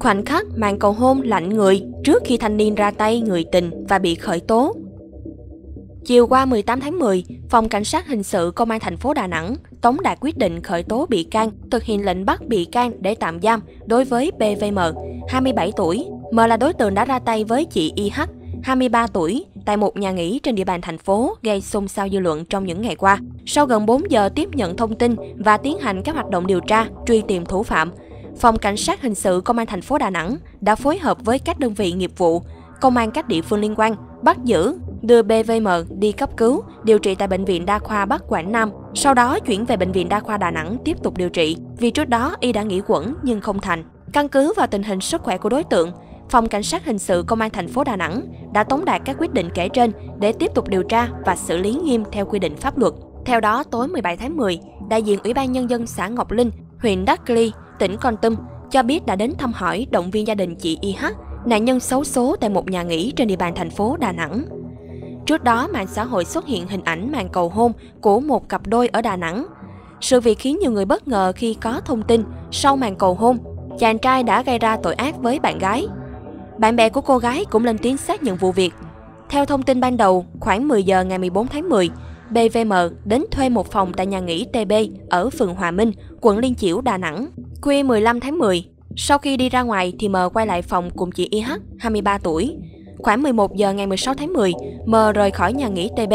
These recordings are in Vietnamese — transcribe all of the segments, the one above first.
Khoảnh khắc màn cầu hôn lạnh người trước khi thanh niên ra tay người tình và bị khởi tố. Chiều qua 18 tháng 10, Phòng Cảnh sát Hình sự Công an thành phố Đà Nẵng tống đạt quyết định khởi tố bị can, thực hiện lệnh bắt bị can để tạm giam đối với PVM, 27 tuổi. M là đối tượng đã ra tay với chị IH, 23 tuổi, tại một nhà nghỉ trên địa bàn thành phố gây xôn xao dư luận trong những ngày qua. Sau gần 4 giờ tiếp nhận thông tin và tiến hành các hoạt động điều tra, truy tìm thủ phạm, Phòng Cảnh sát Hình sự Công an thành phố Đà Nẵng đã phối hợp với các đơn vị nghiệp vụ, công an các địa phương liên quan, bắt giữ, đưa BVM đi cấp cứu, điều trị tại Bệnh viện Đa khoa Bắc Quảng Nam, sau đó chuyển về Bệnh viện Đa khoa Đà Nẵng tiếp tục điều trị. Vì trước đó y đã nghỉ quẩn nhưng không thành. Căn cứ vào tình hình sức khỏe của đối tượng, Phòng Cảnh sát Hình sự Công an thành phố Đà Nẵng đã tống đạt các quyết định kể trên để tiếp tục điều tra và xử lý nghiêm theo quy định pháp luật. Theo đó, tối 17 tháng 10, đại diện Ủy ban Nhân dân xã Ngọc Linh, huyện Đắc Ly, tỉnh Con Tum cho biết đã đến thăm hỏi động viên gia đình chị IH, nạn nhân xấu số tại một nhà nghỉ trên địa bàn thành phố Đà Nẵng. Trước đó, mạng xã hội xuất hiện hình ảnh màn cầu hôn của một cặp đôi ở Đà Nẵng. Sự việc khiến nhiều người bất ngờ khi có thông tin sau màn cầu hôn, chàng trai đã gây ra tội ác với bạn gái. Bạn bè của cô gái cũng lên tiếng xác nhận vụ việc. Theo thông tin ban đầu, khoảng 10 giờ ngày 14 tháng 10, BVM đến thuê một phòng tại nhà nghỉ TB ở phường Hòa Minh, quận Liên Chiểu, Đà Nẵng. Khuya 15 tháng 10, sau khi đi ra ngoài thì M quay lại phòng cùng chị IH, 23 tuổi. Khoảng 11 giờ ngày 16 tháng 10, M rời khỏi nhà nghỉ TB.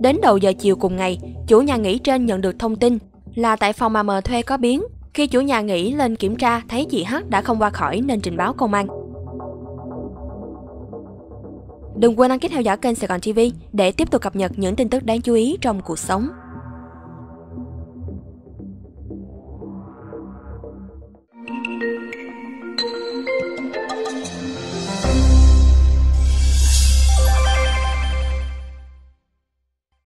Đến đầu giờ chiều cùng ngày, chủ nhà nghỉ trên nhận được thông tin là tại phòng mà M thuê có biến. Khi chủ nhà nghỉ lên kiểm tra thấy chị H đã không qua khỏi nên trình báo công an. Đừng quên đăng ký theo dõi kênh Sài Gòn TV để tiếp tục cập nhật những tin tức đáng chú ý trong cuộc sống.